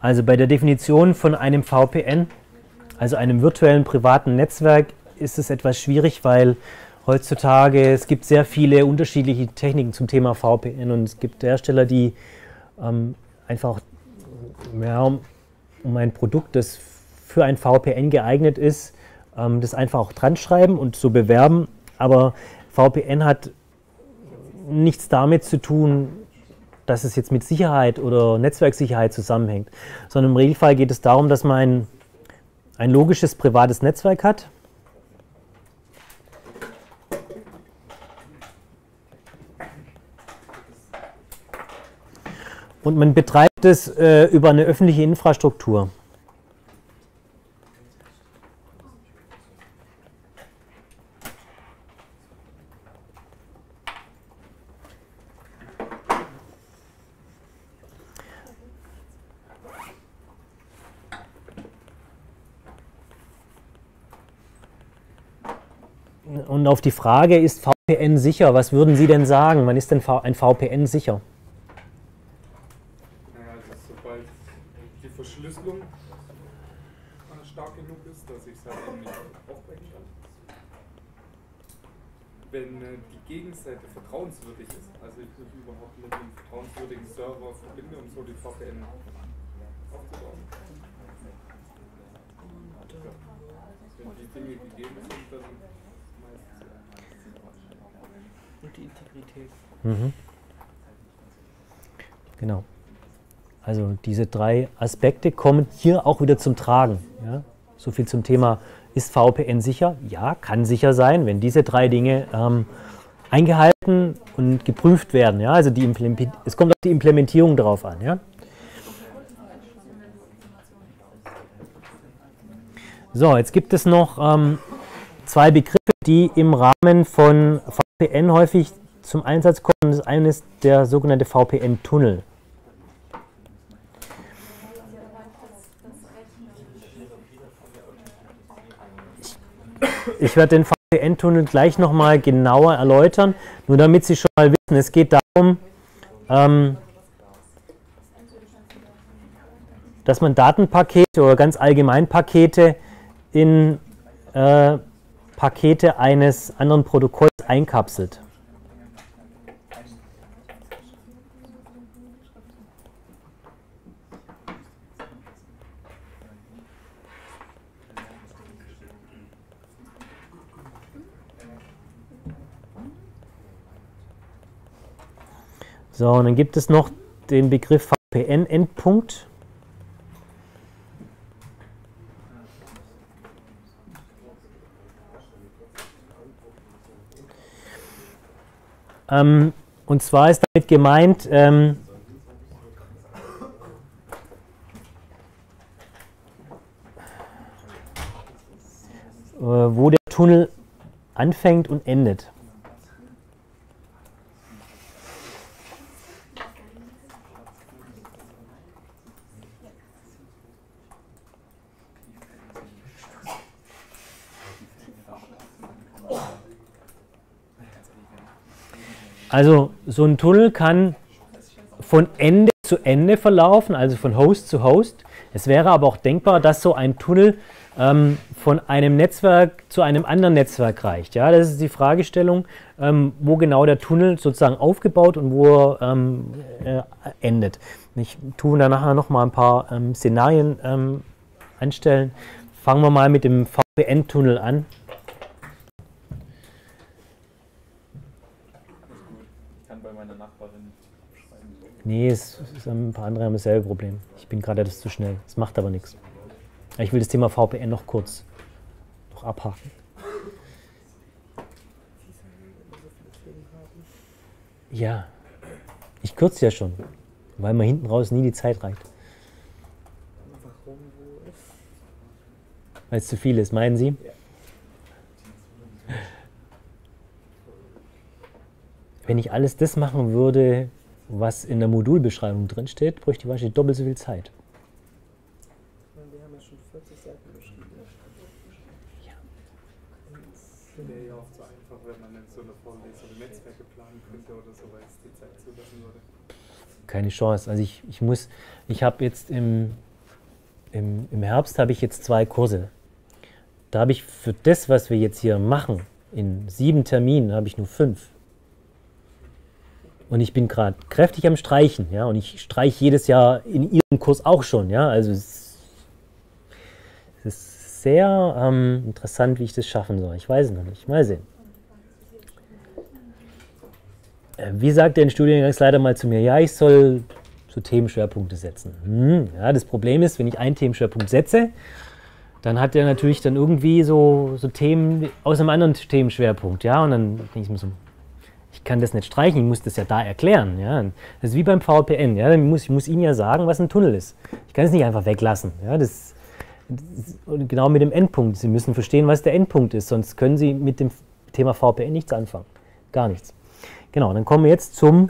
Also bei der Definition von einem VPN, also einem virtuellen privaten Netzwerk, ist es etwas schwierig, weil heutzutage es gibt sehr viele unterschiedliche Techniken zum Thema VPN und es gibt Hersteller, die ähm, einfach ja, um ein Produkt, das für ein VPN geeignet ist, ähm, das einfach auch dran schreiben und so bewerben. Aber VPN hat nichts damit zu tun, dass es jetzt mit Sicherheit oder Netzwerksicherheit zusammenhängt, sondern im Regelfall geht es darum, dass man ein, ein logisches privates Netzwerk hat. Und man betreibt es äh, über eine öffentliche Infrastruktur. Und auf die Frage, ist VPN sicher? Was würden Sie denn sagen? Wann ist denn ein VPN sicher? Naja, also sobald die Verschlüsselung stark genug ist, dass ich es halt nicht aufbrechen kann. Wenn äh, die Gegenseite vertrauenswürdig ist, also ich mich überhaupt mit einem vertrauenswürdigen Server verbinde, um so die VPN aufzubauen. Wenn die Dinge gegeben sind, dann und die Integrität. Mhm. Genau. Also diese drei Aspekte kommen hier auch wieder zum Tragen. Ja? So viel zum Thema, ist VPN sicher? Ja, kann sicher sein, wenn diese drei Dinge ähm, eingehalten und geprüft werden. Ja? Also die es kommt auf die Implementierung drauf an. Ja? So, jetzt gibt es noch ähm, zwei Begriffe, die im Rahmen von VPN häufig zum Einsatz kommen. Das eine ist der sogenannte VPN-Tunnel. Ich werde den VPN-Tunnel gleich nochmal genauer erläutern, nur damit Sie schon mal wissen, es geht darum, ähm, dass man Datenpakete oder ganz allgemein Pakete in äh, Pakete eines anderen Protokolls einkapselt. So, und dann gibt es noch den Begriff VPN-Endpunkt. Ähm, und zwar ist damit gemeint, ähm, äh, wo der Tunnel anfängt und endet. Also so ein Tunnel kann von Ende zu Ende verlaufen, also von Host zu Host. Es wäre aber auch denkbar, dass so ein Tunnel ähm, von einem Netzwerk zu einem anderen Netzwerk reicht. Ja, das ist die Fragestellung, ähm, wo genau der Tunnel sozusagen aufgebaut und wo er ähm, äh, endet. Ich tue da nachher noch mal ein paar ähm, Szenarien ähm, anstellen. Fangen wir mal mit dem VPN-Tunnel an. Nee, es, es, ein paar andere haben dasselbe Problem. Ich bin gerade etwas zu schnell. Es macht aber nichts. Ich will das Thema VPN noch kurz noch abhaken. Ja, ich kürze ja schon, weil mir hinten raus nie die Zeit reicht. Weil es zu viel ist, meinen Sie? Wenn ich alles das machen würde, was in der Modulbeschreibung drin steht, bräuchte ich wahrscheinlich doppelt so viel Zeit. Wir haben ja schon 40 Seiten beschrieben. Ja. Es wäre ja auch zu einfach, wenn man in so einer Vorlesung Netzwerke planen könnte oder so, weil es die Zeit zulassen würde. Keine Chance. Also ich, ich muss, ich habe jetzt im, im, im Herbst habe ich jetzt zwei Kurse. Da habe ich für das, was wir jetzt hier machen, in sieben Terminen habe ich nur fünf. Und ich bin gerade kräftig am Streichen, ja, und ich streiche jedes Jahr in Ihrem Kurs auch schon, ja, also es, ist sehr ähm, interessant, wie ich das schaffen soll. Ich weiß es noch nicht, mal sehen. Äh, wie sagt der Studiengangsleiter mal zu mir, ja, ich soll so Themenschwerpunkte setzen. Hm, ja, das Problem ist, wenn ich einen Themenschwerpunkt setze, dann hat er natürlich dann irgendwie so, so Themen aus einem anderen Themenschwerpunkt, ja, und dann denke ich mir so, kann das nicht streichen, ich muss das ja da erklären, ja. Das ist wie beim VPN, ja, dann muss, ich muss Ihnen ja sagen, was ein Tunnel ist. Ich kann es nicht einfach weglassen, ja, das, das genau mit dem Endpunkt. Sie müssen verstehen, was der Endpunkt ist, sonst können Sie mit dem Thema VPN nichts anfangen, gar nichts. Genau, dann kommen wir jetzt zum